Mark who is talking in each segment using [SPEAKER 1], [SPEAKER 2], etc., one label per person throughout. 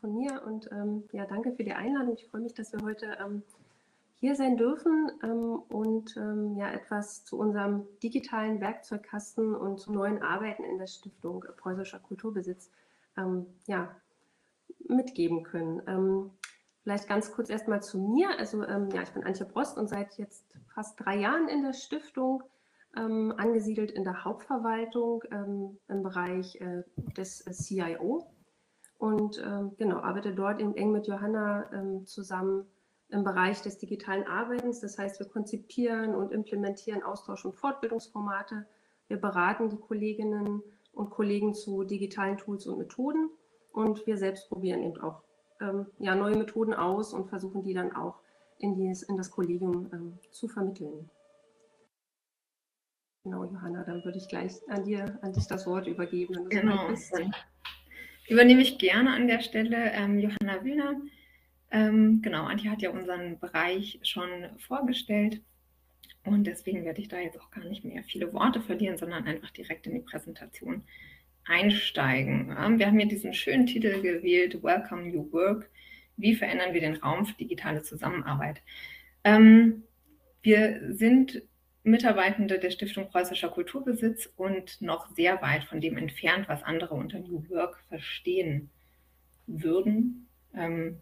[SPEAKER 1] von mir und ähm, ja, danke für die Einladung. Ich freue mich, dass wir heute ähm, hier sein dürfen ähm, und ähm, ja, etwas zu unserem digitalen Werkzeugkasten und zu neuen Arbeiten in der Stiftung Preußischer Kulturbesitz ähm, ja, mitgeben können. Ähm, vielleicht ganz kurz erstmal zu mir. Also ja, ich bin Antje Brost und seit jetzt fast drei Jahren in der Stiftung, angesiedelt in der Hauptverwaltung im Bereich äh, des äh, CIO und genau, arbeite dort eben eng mit Johanna zusammen im Bereich des digitalen Arbeitens. Das heißt, wir konzipieren und implementieren Austausch- und Fortbildungsformate. Wir beraten die Kolleginnen und Kollegen zu digitalen Tools und Methoden. Und wir selbst probieren eben auch ähm, ja, neue Methoden aus und versuchen die dann auch in, dieses, in das Kollegium ähm, zu vermitteln. Genau, Johanna, dann würde ich gleich an dir, an dich das Wort übergeben, wenn du
[SPEAKER 2] genau. so bist. Übernehme ich gerne an der Stelle ähm, Johanna Willner. Ähm, genau, Antje hat ja unseren Bereich schon vorgestellt und deswegen werde ich da jetzt auch gar nicht mehr viele Worte verlieren, sondern einfach direkt in die Präsentation einsteigen. Ähm, wir haben hier diesen schönen Titel gewählt, Welcome New Work. Wie verändern wir den Raum für digitale Zusammenarbeit? Ähm, wir sind Mitarbeitende der Stiftung Preußischer Kulturbesitz und noch sehr weit von dem entfernt, was andere unter New Work verstehen würden. Ähm,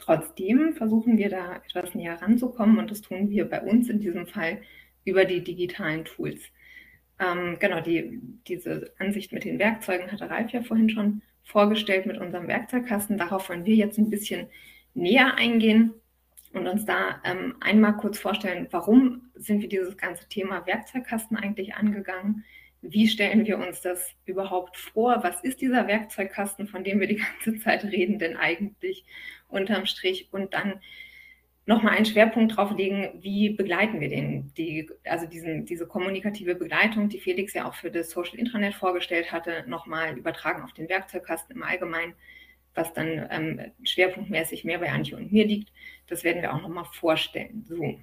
[SPEAKER 2] Trotzdem versuchen wir da etwas näher ranzukommen und das tun wir bei uns in diesem Fall über die digitalen Tools. Ähm, genau, die, diese Ansicht mit den Werkzeugen hatte Ralf ja vorhin schon vorgestellt mit unserem Werkzeugkasten. Darauf wollen wir jetzt ein bisschen näher eingehen und uns da ähm, einmal kurz vorstellen, warum sind wir dieses ganze Thema Werkzeugkasten eigentlich angegangen? Wie stellen wir uns das überhaupt vor? Was ist dieser Werkzeugkasten, von dem wir die ganze Zeit reden, denn eigentlich? unterm Strich und dann nochmal einen Schwerpunkt drauf legen, wie begleiten wir den, die, also diesen, diese kommunikative Begleitung, die Felix ja auch für das Social Intranet vorgestellt hatte, nochmal übertragen auf den Werkzeugkasten im Allgemeinen, was dann ähm, schwerpunktmäßig mehr bei Antje und mir liegt. Das werden wir auch nochmal vorstellen. So,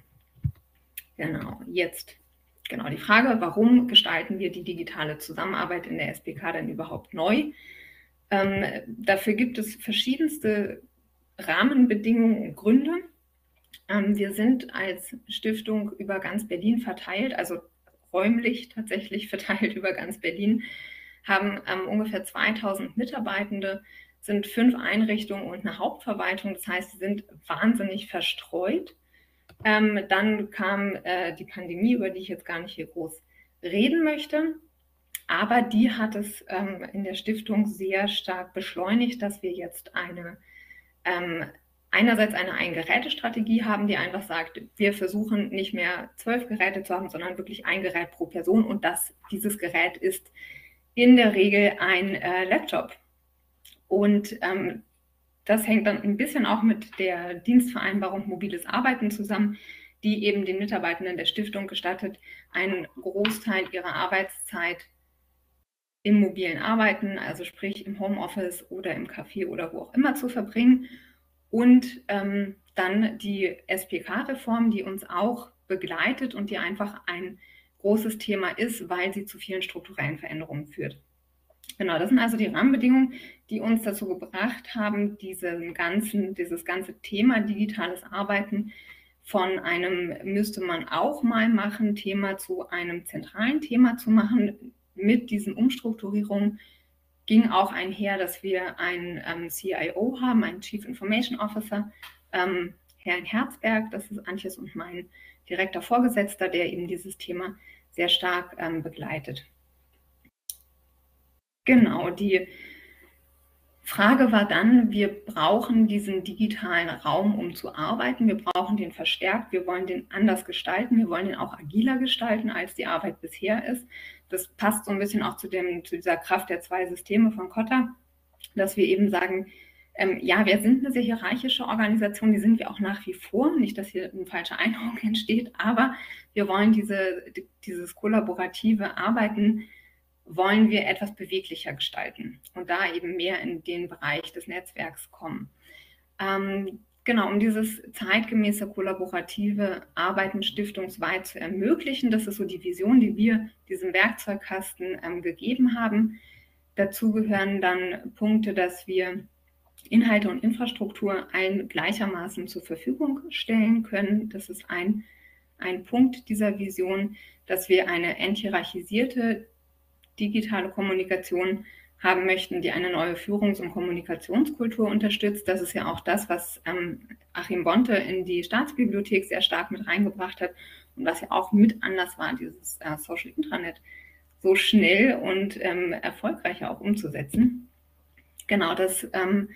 [SPEAKER 2] genau, jetzt genau die Frage, warum gestalten wir die digitale Zusammenarbeit in der SPK denn überhaupt neu? Ähm, dafür gibt es verschiedenste Rahmenbedingungen und Gründe. Ähm, wir sind als Stiftung über ganz Berlin verteilt, also räumlich tatsächlich verteilt über ganz Berlin, haben ähm, ungefähr 2000 Mitarbeitende, sind fünf Einrichtungen und eine Hauptverwaltung. Das heißt, sie sind wahnsinnig verstreut. Ähm, dann kam äh, die Pandemie, über die ich jetzt gar nicht hier groß reden möchte. Aber die hat es ähm, in der Stiftung sehr stark beschleunigt, dass wir jetzt eine ähm, einerseits eine Ein-Geräte-Strategie haben, die einfach sagt, wir versuchen nicht mehr zwölf Geräte zu haben, sondern wirklich ein Gerät pro Person und das, dieses Gerät ist in der Regel ein äh, Laptop. Und ähm, das hängt dann ein bisschen auch mit der Dienstvereinbarung Mobiles Arbeiten zusammen, die eben den Mitarbeitenden der Stiftung gestattet, einen Großteil ihrer Arbeitszeit im mobilen Arbeiten, also sprich im Homeoffice oder im Café oder wo auch immer zu verbringen. Und ähm, dann die SPK-Reform, die uns auch begleitet und die einfach ein großes Thema ist, weil sie zu vielen strukturellen Veränderungen führt. Genau, das sind also die Rahmenbedingungen, die uns dazu gebracht haben, diesen ganzen, dieses ganze Thema digitales Arbeiten von einem müsste man auch mal machen Thema zu einem zentralen Thema zu machen, mit diesen Umstrukturierungen ging auch einher, dass wir einen ähm, CIO haben, einen Chief Information Officer, ähm, Herrn Herzberg, das ist Antjes und mein direkter Vorgesetzter, der eben dieses Thema sehr stark ähm, begleitet. Genau, die Frage war dann, wir brauchen diesen digitalen Raum, um zu arbeiten. Wir brauchen den verstärkt. Wir wollen den anders gestalten. Wir wollen den auch agiler gestalten, als die Arbeit bisher ist. Das passt so ein bisschen auch zu, dem, zu dieser Kraft der zwei Systeme von Kotta, dass wir eben sagen, ähm, ja, wir sind eine sehr hierarchische Organisation, die sind wir auch nach wie vor. Nicht, dass hier ein falscher Eindruck entsteht, aber wir wollen diese, dieses kollaborative Arbeiten wollen wir etwas beweglicher gestalten und da eben mehr in den Bereich des Netzwerks kommen. Ähm, genau, um dieses zeitgemäße kollaborative Arbeiten stiftungsweit zu ermöglichen, das ist so die Vision, die wir diesem Werkzeugkasten ähm, gegeben haben. Dazu gehören dann Punkte, dass wir Inhalte und Infrastruktur allen gleichermaßen zur Verfügung stellen können. Das ist ein, ein Punkt dieser Vision, dass wir eine enthierarchisierte digitale Kommunikation haben möchten, die eine neue Führungs- und Kommunikationskultur unterstützt. Das ist ja auch das, was ähm, Achim Bonte in die Staatsbibliothek sehr stark mit reingebracht hat und was ja auch mit anders war, dieses äh, Social Intranet so schnell und ähm, erfolgreicher auch umzusetzen. Genau, das ähm,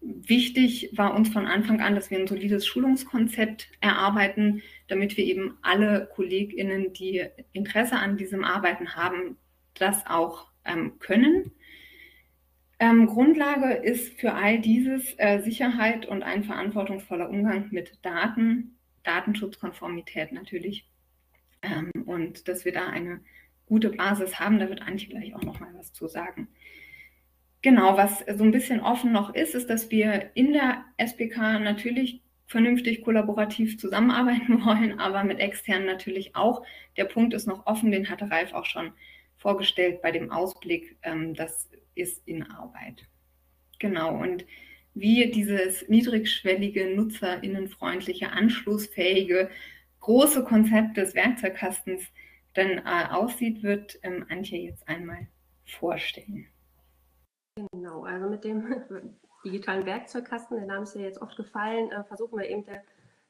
[SPEAKER 2] wichtig war uns von Anfang an, dass wir ein solides Schulungskonzept erarbeiten, damit wir eben alle KollegInnen, die Interesse an diesem Arbeiten haben, das auch ähm, können ähm, Grundlage ist für all dieses äh, Sicherheit und ein verantwortungsvoller Umgang mit Daten, Datenschutzkonformität natürlich. Ähm, und dass wir da eine gute Basis haben, da wird Antje gleich auch noch mal was zu sagen. Genau, was so ein bisschen offen noch ist, ist, dass wir in der SPK natürlich vernünftig kollaborativ zusammenarbeiten wollen, aber mit externen natürlich auch. Der Punkt ist noch offen, den hatte Ralf auch schon vorgestellt bei dem Ausblick, ähm, dass ist in Arbeit. Genau, und wie dieses niedrigschwellige, nutzerinnenfreundliche, anschlussfähige, große Konzept des Werkzeugkastens dann äh, aussieht, wird ähm, Antje jetzt einmal vorstellen.
[SPEAKER 1] Genau, also mit dem digitalen Werkzeugkasten, der Name ist ja jetzt oft gefallen, äh, versuchen wir eben der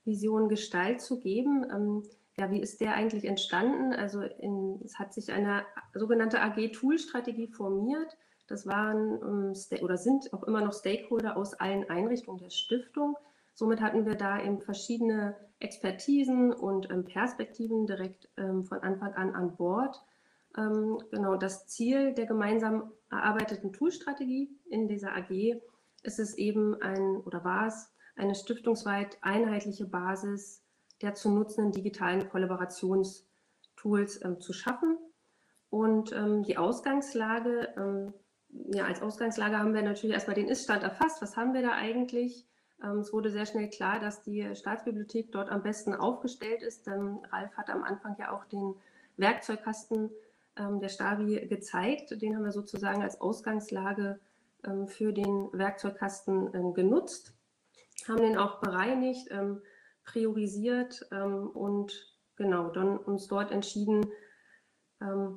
[SPEAKER 1] Vision Gestalt zu geben. Ähm, ja, wie ist der eigentlich entstanden? Also in, es hat sich eine sogenannte AG-Tool-Strategie formiert, das waren ähm, oder sind auch immer noch Stakeholder aus allen Einrichtungen der Stiftung. Somit hatten wir da eben verschiedene Expertisen und ähm, Perspektiven direkt ähm, von Anfang an an Bord. genau, das Ziel der gemeinsam erarbeiteten Toolstrategie in dieser AG ist es eben ein oder war es eine stiftungsweit einheitliche Basis der zu nutzenden digitalen Kollaborationstools ähm, zu schaffen. Und ähm, die Ausgangslage ähm, ja, als Ausgangslage haben wir natürlich erstmal den Iststand erfasst. Was haben wir da eigentlich? Ähm, es wurde sehr schnell klar, dass die Staatsbibliothek dort am besten aufgestellt ist. Denn Ralf hat am Anfang ja auch den Werkzeugkasten ähm, der Stabi gezeigt. Den haben wir sozusagen als Ausgangslage ähm, für den Werkzeugkasten genutzt, haben den auch bereinigt, priorisiert und genau dann uns dort entschieden,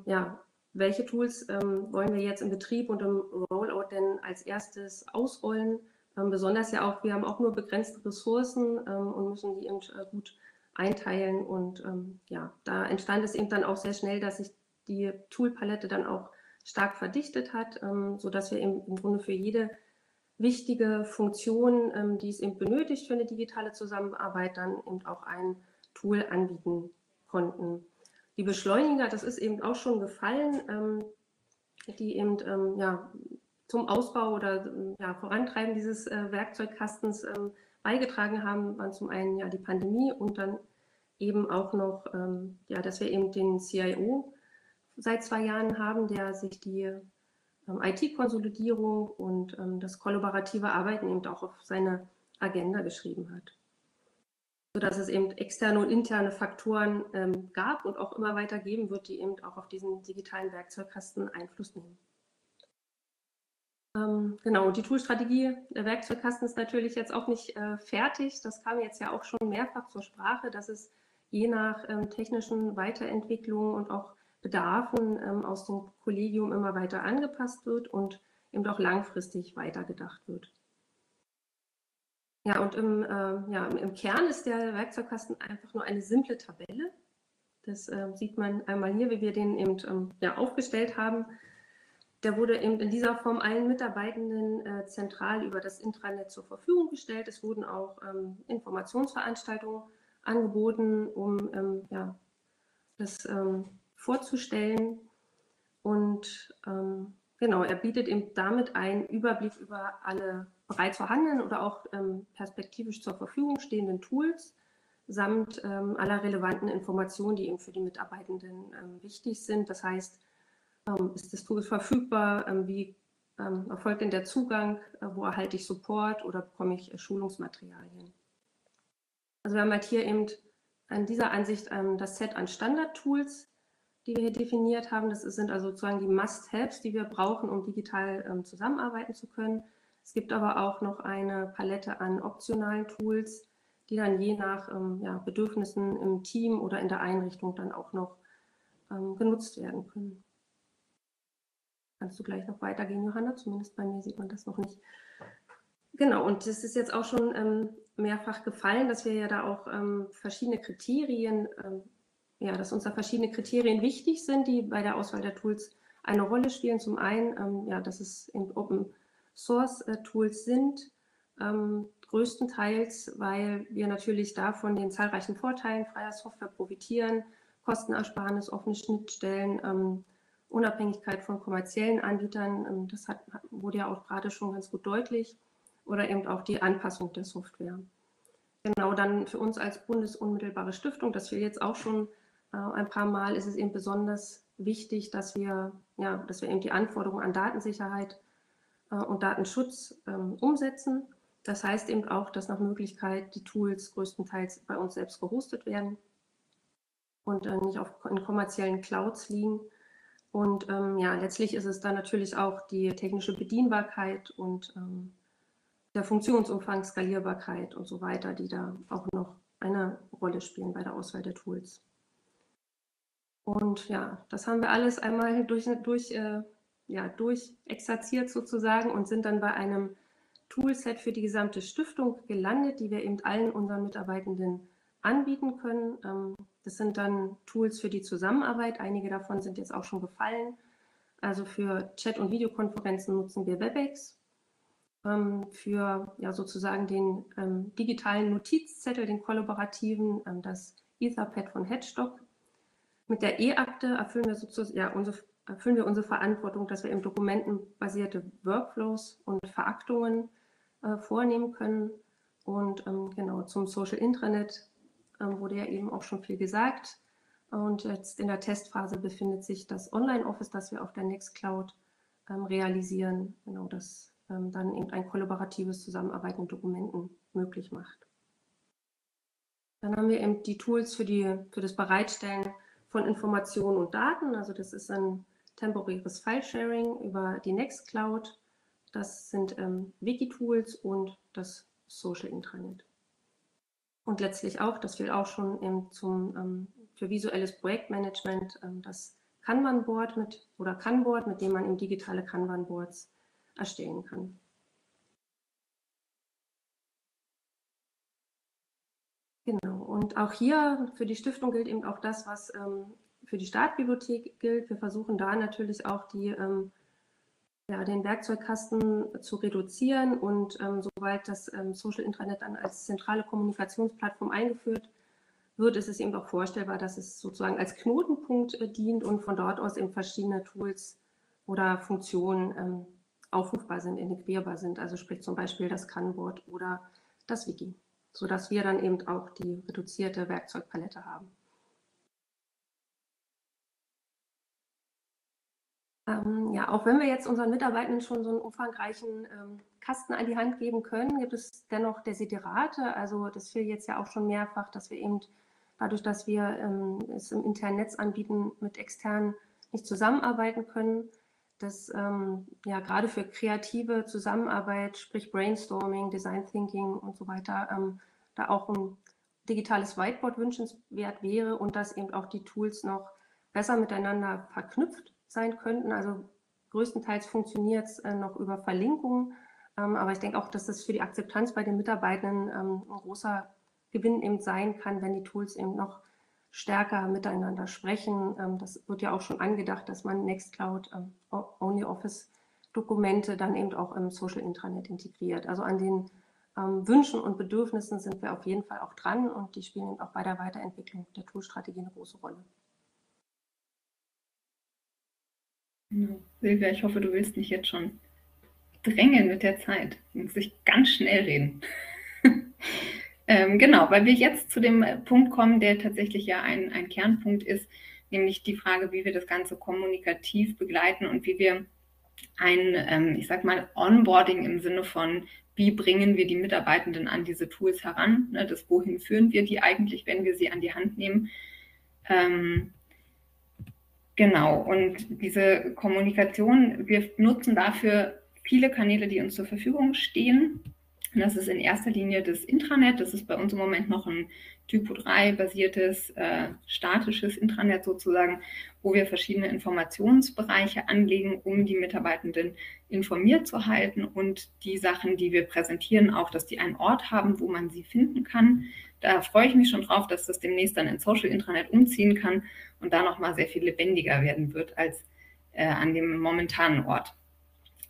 [SPEAKER 1] ja, welche Tools ähm, wollen wir jetzt im Betrieb und im Rollout denn als erstes ausrollen? Ähm, besonders ja auch, wir haben auch nur begrenzte Ressourcen ähm, und müssen die eben äh, gut einteilen. Und ähm, ja, da entstand es eben dann auch sehr schnell, dass sich die Toolpalette dann auch stark verdichtet hat, ähm, sodass wir eben im Grunde für jede wichtige Funktion, ähm, die es eben benötigt für eine digitale Zusammenarbeit, dann eben auch ein Tool anbieten konnten. Die Beschleuniger, das ist eben auch schon gefallen, ähm, die eben ähm, ja, zum Ausbau oder ja, Vorantreiben dieses äh, Werkzeugkastens ähm, beigetragen haben, waren zum einen ja die Pandemie und dann eben auch noch, ähm, ja, dass wir eben den CIO seit zwei Jahren haben, der sich die ähm, IT-Konsolidierung und ähm, das kollaborative Arbeiten eben auch auf seine Agenda geschrieben hat sodass es eben externe und interne Faktoren ähm, gab und auch immer weiter geben wird, die eben auch auf diesen digitalen Werkzeugkasten Einfluss nehmen. Ähm, genau, die Toolstrategie der Werkzeugkasten ist natürlich jetzt auch nicht äh, fertig. Das kam jetzt ja auch schon mehrfach zur Sprache, dass es je nach ähm, technischen Weiterentwicklungen und auch Bedarfen ähm, aus dem Kollegium immer weiter angepasst wird und eben auch langfristig weitergedacht wird. Ja, und im, äh, ja, im Kern ist der Werkzeugkasten einfach nur eine simple Tabelle. Das äh, sieht man einmal hier, wie wir den eben ähm, ja, aufgestellt haben. Der wurde eben in dieser Form allen Mitarbeitenden äh, zentral über das Intranet zur Verfügung gestellt. Es wurden auch ähm, Informationsveranstaltungen angeboten, um ähm, ja, das ähm, vorzustellen. Und ähm, genau, er bietet eben damit einen Überblick über alle bereits vorhandenen oder auch ähm, perspektivisch zur Verfügung stehenden Tools samt ähm, aller relevanten Informationen, die eben für die Mitarbeitenden ähm, wichtig sind. Das heißt, ähm, ist das Tool verfügbar? Ähm, wie ähm, erfolgt denn der Zugang? Äh, wo erhalte ich Support oder bekomme ich äh, Schulungsmaterialien? Also wir haben halt hier eben an dieser Ansicht das Set an Standard-Tools, die wir hier definiert haben. Das sind also sozusagen die Must-Haves, die wir brauchen, um digital zusammenarbeiten zu können. Es gibt aber auch noch eine Palette an optionalen Tools, die dann je nach ähm, ja, Bedürfnissen im Team oder in der Einrichtung dann auch noch ähm, genutzt werden können. Kannst du gleich noch weitergehen, Johanna? Zumindest bei mir sieht man das noch nicht. Genau, und es ist jetzt auch schon ähm, mehrfach gefallen, dass wir ja da auch ähm, verschiedene Kriterien, ähm, ja, dass uns da verschiedene Kriterien wichtig sind, die bei der Auswahl der Tools eine Rolle spielen. Zum einen, ähm, ja, dass es eben Open Source äh, Tools sind, ähm, größtenteils, weil wir natürlich da von den zahlreichen Vorteilen freier Software profitieren, Kostenersparnis, offene Schnittstellen, ähm, Unabhängigkeit von kommerziellen Anbietern, ähm, das hat, wurde ja auch gerade schon ganz gut deutlich, oder eben auch die Anpassung der Software. Genau, dann für uns als bundesunmittelbare Stiftung, das wir jetzt auch schon ein paar Mal, ist es eben besonders wichtig, dass wir, ja, dass wir eben die Anforderungen an Datensicherheit äh, und Datenschutz ähm, umsetzen. Das heißt eben auch, dass nach Möglichkeit die Tools größtenteils bei uns selbst gehostet werden und äh, nicht auf, in kommerziellen Clouds liegen. Und ähm, ja, letztlich ist es dann natürlich auch die technische Bedienbarkeit und ähm, der Funktionsumfang, Skalierbarkeit und so weiter, die da auch noch eine Rolle spielen bei der Auswahl der Tools. Und ja, das haben wir alles einmal durch, durch, äh, ja, durchexerziert sozusagen und sind dann bei einem Toolset für die gesamte Stiftung gelandet, die wir eben allen unseren Mitarbeitenden anbieten können. Ähm, das sind dann Tools für die Zusammenarbeit. Einige davon sind jetzt auch schon gefallen. Also für Chat- und Videokonferenzen nutzen wir WebEx. Ähm, für ja, sozusagen den ähm, digitalen Notizzettel, den kollaborativen, ähm, das Etherpad von Headstock. Mit der E-Akte erfüllen wir sozusagen ja, unsere, erfüllen wir unsere Verantwortung, dass wir eben dokumentenbasierte Workflows und Veraktungen äh, vornehmen können. Und ähm, genau zum Social Intranet ähm, wurde ja eben auch schon viel gesagt. Und jetzt in der Testphase befindet sich das Online-Office, das wir auf der Nextcloud ähm, realisieren, genau das ähm, dann eben ein kollaboratives Zusammenarbeiten mit Dokumenten möglich macht. Dann haben wir eben die Tools für, die, für das Bereitstellen von Informationen und Daten. Also das ist ein temporäres File-Sharing über die Nextcloud. Das sind ähm, Wiki-Tools und das Social Intranet. Und letztlich auch, das fehlt auch schon eben zum, ähm, für visuelles Projektmanagement, ähm, das Kanban-Board mit oder Kanboard, mit dem man eben digitale Kanban-Boards erstellen kann. Genau, und auch hier für die Stiftung gilt eben auch das, was ähm, für die Startbibliothek gilt. Wir versuchen da natürlich auch die ähm, ja, den Werkzeugkasten zu reduzieren und ähm, sobald das ähm, Social Intranet dann als zentrale Kommunikationsplattform eingeführt wird, ist es eben auch vorstellbar, dass es sozusagen als Knotenpunkt äh, dient und von dort aus eben verschiedene Tools oder Funktionen ähm, aufrufbar sind, integrierbar sind. Also sprich zum Beispiel das Kanboard oder das Wiki, sodass wir dann eben auch die reduzierte Werkzeugpalette haben. Ähm, ja, auch wenn wir jetzt unseren Mitarbeitenden schon so einen umfangreichen ähm, Kasten an die Hand geben können, gibt es dennoch Desiderate. Also das fiel jetzt ja auch schon mehrfach, dass wir eben dadurch, dass wir ähm, es im internen Netz anbieten, mit externen nicht zusammenarbeiten können. Dass ähm, ja gerade für kreative Zusammenarbeit, sprich Brainstorming, Design Thinking und so weiter, ähm, da auch ein digitales Whiteboard wünschenswert wäre und dass eben auch die Tools noch besser miteinander verknüpft sein könnten. Also größtenteils funktioniert es äh, noch über Verlinkungen. Ähm, aber ich denke auch, dass das für die Akzeptanz bei den Mitarbeitenden ähm, ein großer Gewinn eben sein kann, wenn die Tools eben noch stärker miteinander sprechen. Ähm, das wird ja auch schon angedacht, dass man Nextcloud ähm, Only Office Dokumente dann eben auch im Social Intranet integriert. Also an den ähm, Wünschen und Bedürfnissen sind wir auf jeden Fall auch dran und die spielen auch bei der Weiterentwicklung der Toolstrategie eine große Rolle.
[SPEAKER 2] Genau. Silvia, ich hoffe, du willst nicht jetzt schon drängen mit der Zeit. Musst dich ganz schnell reden. ähm, genau, weil wir jetzt zu dem Punkt kommen, der tatsächlich ja ein, ein Kernpunkt ist, nämlich die Frage, wie wir das Ganze kommunikativ begleiten und wie wir ein, ähm, ich sag mal, Onboarding im Sinne von, wie bringen wir die Mitarbeitenden an diese Tools heran, ne, das wohin führen wir die eigentlich, wenn wir sie an die Hand nehmen, ähm, Genau, und diese Kommunikation, wir nutzen dafür viele Kanäle, die uns zur Verfügung stehen. Und das ist in erster Linie das Intranet. Das ist bei uns im Moment noch ein Typo 3 basiertes äh, statisches Intranet sozusagen, wo wir verschiedene Informationsbereiche anlegen, um die Mitarbeitenden informiert zu halten und die Sachen, die wir präsentieren, auch, dass die einen Ort haben, wo man sie finden kann. Da freue ich mich schon drauf, dass das demnächst dann in Social Intranet umziehen kann und da nochmal sehr viel lebendiger werden wird als äh, an dem momentanen Ort.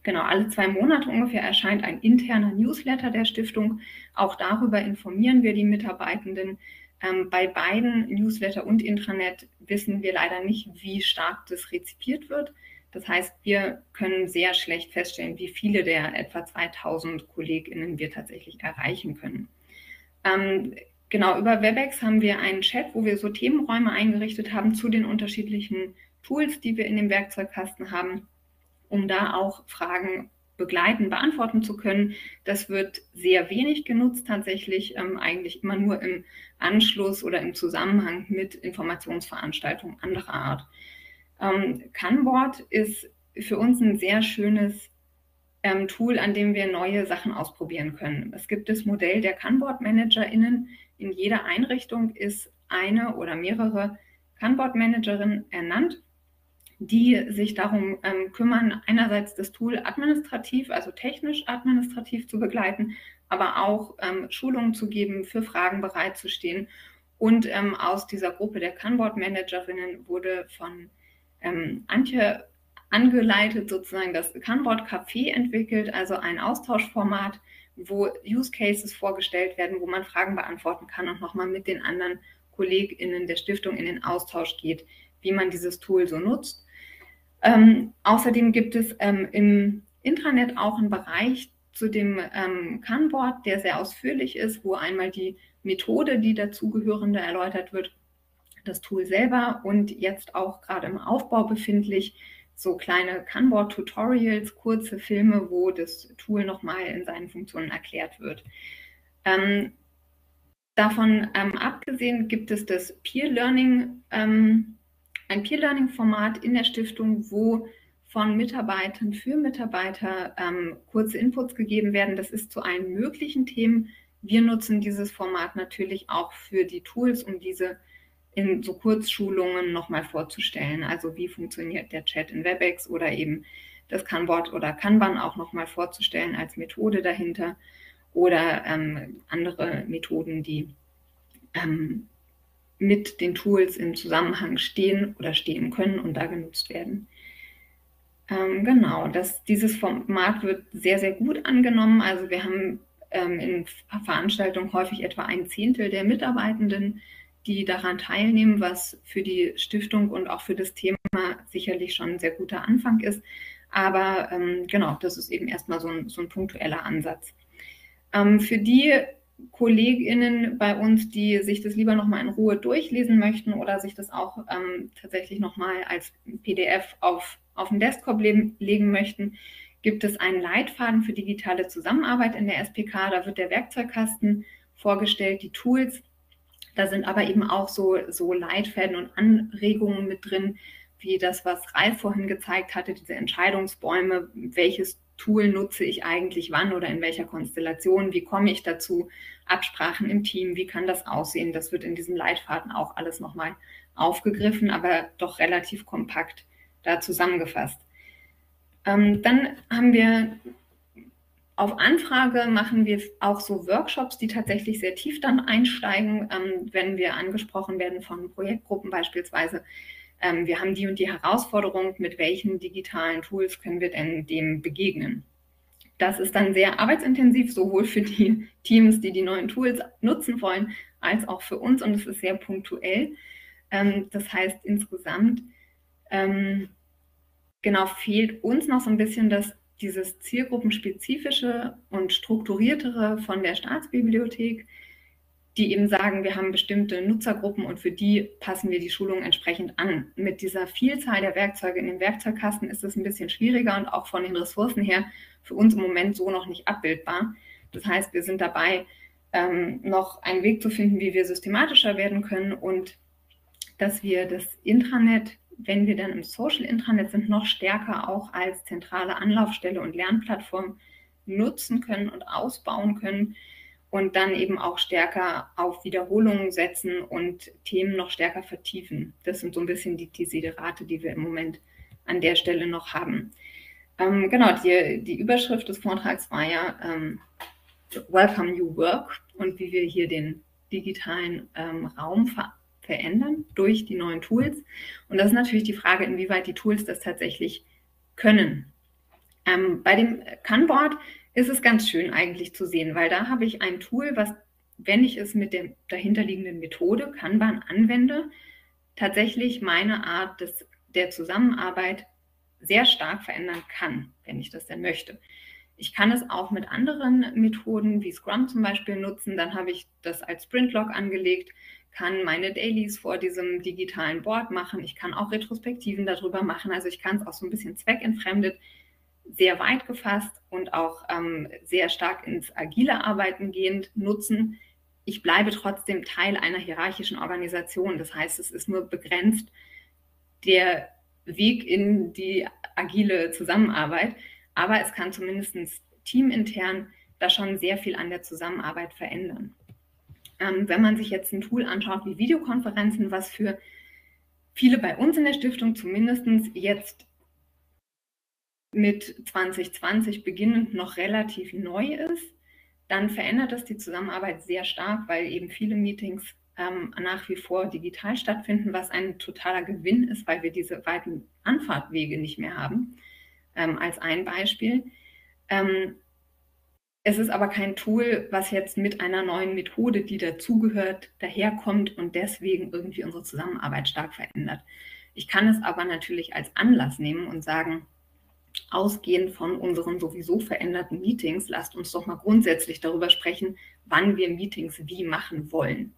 [SPEAKER 2] Genau, alle zwei Monate ungefähr erscheint ein interner Newsletter der Stiftung. Auch darüber informieren wir die Mitarbeitenden. Ähm, bei beiden Newsletter und Intranet wissen wir leider nicht, wie stark das rezipiert wird. Das heißt, wir können sehr schlecht feststellen, wie viele der etwa 2000 KollegInnen wir tatsächlich erreichen können. Ähm, genau, über WebEx haben wir einen Chat, wo wir so Themenräume eingerichtet haben zu den unterschiedlichen Tools, die wir in dem Werkzeugkasten haben um da auch Fragen begleiten, beantworten zu können. Das wird sehr wenig genutzt, tatsächlich ähm, eigentlich immer nur im Anschluss oder im Zusammenhang mit Informationsveranstaltungen anderer Art. Ähm, Canboard ist für uns ein sehr schönes ähm, Tool, an dem wir neue Sachen ausprobieren können. Es gibt das Modell der Canboard-ManagerInnen. In jeder Einrichtung ist eine oder mehrere Canboard-Managerinnen ernannt die sich darum ähm, kümmern, einerseits das Tool administrativ, also technisch administrativ zu begleiten, aber auch ähm, Schulungen zu geben, für Fragen bereitzustehen. Und ähm, aus dieser Gruppe der Canboard-Managerinnen wurde von ähm, Antje angeleitet sozusagen das Canboard Café entwickelt, also ein Austauschformat, wo Use Cases vorgestellt werden, wo man Fragen beantworten kann und nochmal mit den anderen KollegInnen der Stiftung in den Austausch geht, wie man dieses Tool so nutzt. Ähm, außerdem gibt es ähm, im Intranet auch einen Bereich zu dem ähm, Kanboard, der sehr ausführlich ist, wo einmal die Methode, die dazugehörende erläutert wird, das Tool selber und jetzt auch gerade im Aufbau befindlich so kleine Kanboard-Tutorials, kurze Filme, wo das Tool nochmal in seinen Funktionen erklärt wird. Ähm, davon ähm, abgesehen gibt es das Peer Learning ähm, ein Peer-Learning-Format in der Stiftung, wo von Mitarbeitern für Mitarbeiter ähm, kurze Inputs gegeben werden. Das ist zu allen möglichen Themen. Wir nutzen dieses Format natürlich auch für die Tools, um diese in so Kurzschulungen nochmal vorzustellen. Also wie funktioniert der Chat in WebEx oder eben das Kanboard oder Kanban auch nochmal vorzustellen als Methode dahinter oder ähm, andere Methoden, die ähm, mit den Tools im Zusammenhang stehen oder stehen können und da genutzt werden. Ähm, genau, das, dieses Format wird sehr, sehr gut angenommen. Also wir haben ähm, in Veranstaltungen häufig etwa ein Zehntel der Mitarbeitenden, die daran teilnehmen, was für die Stiftung und auch für das Thema sicherlich schon ein sehr guter Anfang ist. Aber ähm, genau, das ist eben erstmal so ein, so ein punktueller Ansatz. Ähm, für die KollegInnen bei uns, die sich das lieber nochmal in Ruhe durchlesen möchten oder sich das auch ähm, tatsächlich nochmal als PDF auf, auf den Desktop legen, legen möchten, gibt es einen Leitfaden für digitale Zusammenarbeit in der SPK. Da wird der Werkzeugkasten vorgestellt, die Tools. Da sind aber eben auch so, so Leitfäden und Anregungen mit drin, wie das, was Ralf vorhin gezeigt hatte, diese Entscheidungsbäume, welches Tool nutze ich eigentlich wann oder in welcher Konstellation, wie komme ich dazu, Absprachen im Team, wie kann das aussehen. Das wird in diesem Leitfaden auch alles nochmal aufgegriffen, aber doch relativ kompakt da zusammengefasst. Ähm, dann haben wir auf Anfrage machen wir auch so Workshops, die tatsächlich sehr tief dann einsteigen, ähm, wenn wir angesprochen werden von Projektgruppen beispielsweise ähm, wir haben die und die Herausforderung, mit welchen digitalen Tools können wir denn dem begegnen. Das ist dann sehr arbeitsintensiv, sowohl für die Teams, die die neuen Tools nutzen wollen, als auch für uns und es ist sehr punktuell. Ähm, das heißt, insgesamt ähm, genau fehlt uns noch so ein bisschen das, dieses zielgruppenspezifische und strukturiertere von der Staatsbibliothek, die eben sagen, wir haben bestimmte Nutzergruppen und für die passen wir die Schulung entsprechend an. Mit dieser Vielzahl der Werkzeuge in dem Werkzeugkasten ist es ein bisschen schwieriger und auch von den Ressourcen her für uns im Moment so noch nicht abbildbar. Das heißt, wir sind dabei, ähm, noch einen Weg zu finden, wie wir systematischer werden können und dass wir das Intranet wenn wir dann im Social Intranet sind, noch stärker auch als zentrale Anlaufstelle und Lernplattform nutzen können und ausbauen können und dann eben auch stärker auf Wiederholungen setzen und Themen noch stärker vertiefen. Das sind so ein bisschen die Desiderate, die wir im Moment an der Stelle noch haben. Ähm, genau, die, die Überschrift des Vortrags war ja ähm, Welcome New Work und wie wir hier den digitalen ähm, Raum ver verändern durch die neuen Tools. Und das ist natürlich die Frage, inwieweit die Tools das tatsächlich können. Ähm, bei dem Kanboard ist es ganz schön eigentlich zu sehen, weil da habe ich ein Tool, was, wenn ich es mit der dahinterliegenden Methode Kanban anwende, tatsächlich meine Art des, der Zusammenarbeit sehr stark verändern kann, wenn ich das denn möchte. Ich kann es auch mit anderen Methoden wie Scrum zum Beispiel nutzen. Dann habe ich das als Sprintlog angelegt, kann meine Dailies vor diesem digitalen Board machen. Ich kann auch Retrospektiven darüber machen. Also ich kann es auch so ein bisschen zweckentfremdet sehr weit gefasst und auch ähm, sehr stark ins agile Arbeiten gehend nutzen. Ich bleibe trotzdem Teil einer hierarchischen Organisation. Das heißt, es ist nur begrenzt der Weg in die agile Zusammenarbeit. Aber es kann zumindest teamintern da schon sehr viel an der Zusammenarbeit verändern. Ähm, wenn man sich jetzt ein Tool anschaut wie Videokonferenzen, was für viele bei uns in der Stiftung zumindest jetzt mit 2020 beginnend noch relativ neu ist, dann verändert das die Zusammenarbeit sehr stark, weil eben viele Meetings ähm, nach wie vor digital stattfinden, was ein totaler Gewinn ist, weil wir diese weiten Anfahrtwege nicht mehr haben, ähm, als ein Beispiel. Ähm, es ist aber kein Tool, was jetzt mit einer neuen Methode, die dazugehört, daherkommt und deswegen irgendwie unsere Zusammenarbeit stark verändert. Ich kann es aber natürlich als Anlass nehmen und sagen, ausgehend von unseren sowieso veränderten Meetings, lasst uns doch mal grundsätzlich darüber sprechen, wann wir Meetings wie machen wollen.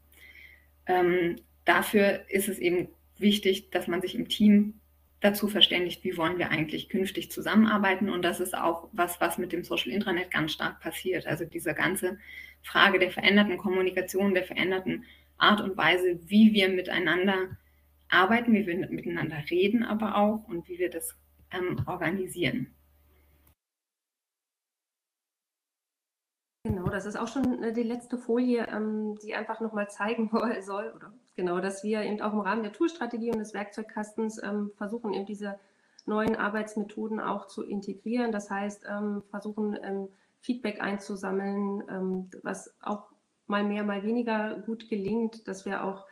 [SPEAKER 2] Ähm, dafür ist es eben wichtig, dass man sich im Team dazu verständigt, wie wollen wir eigentlich künftig zusammenarbeiten. Und das ist auch was, was mit dem Social Intranet ganz stark passiert. Also diese ganze Frage der veränderten Kommunikation, der veränderten Art und Weise, wie wir miteinander arbeiten, wie wir miteinander reden, aber auch und wie wir das ähm, organisieren.
[SPEAKER 1] Genau, das ist auch schon äh, die letzte Folie, ähm, die einfach nochmal zeigen soll, oder genau, dass wir eben auch im Rahmen der Toolstrategie und des Werkzeugkastens ähm, versuchen, eben diese neuen Arbeitsmethoden auch zu integrieren. Das heißt, ähm, versuchen Feedback einzusammeln, was auch mal mehr, mal weniger gut gelingt, dass wir auch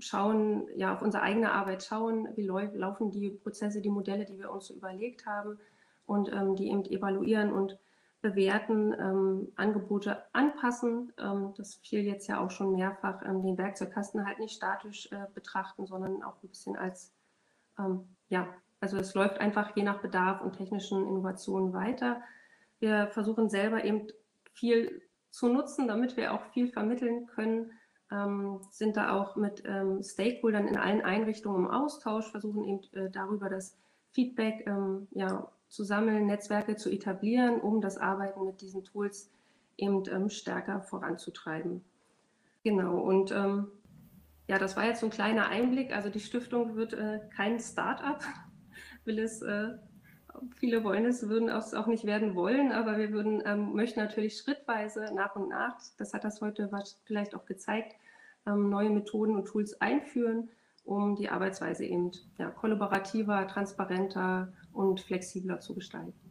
[SPEAKER 1] schauen, ja, auf unsere eigene Arbeit schauen, wie laufen die Prozesse, die Modelle, die wir uns so überlegt haben und ähm, die eben evaluieren und bewerten, ähm, Angebote anpassen. Ähm, das fiel jetzt ja auch schon mehrfach, ähm, den Werkzeugkasten halt nicht statisch äh, betrachten, sondern auch ein bisschen als, ähm, ja, also es läuft einfach je nach Bedarf und technischen Innovationen weiter. Wir versuchen selber eben viel zu nutzen, damit wir auch viel vermitteln können ähm, sind da auch mit ähm, Stakeholdern in allen Einrichtungen im Austausch, versuchen eben äh, darüber das Feedback ähm, ja, zu sammeln, Netzwerke zu etablieren, um das Arbeiten mit diesen Tools eben ähm, stärker voranzutreiben. Genau, und ähm, ja, das war jetzt so ein kleiner Einblick. Also die Stiftung wird äh, kein Start-up, will es äh, viele wollen es, würden es auch nicht werden wollen, aber wir würden, ähm, möchten natürlich schrittweise nach und nach, das hat das heute vielleicht auch gezeigt, ähm, neue Methoden und Tools einführen, um die Arbeitsweise eben ja, kollaborativer, transparenter und flexibler zu gestalten.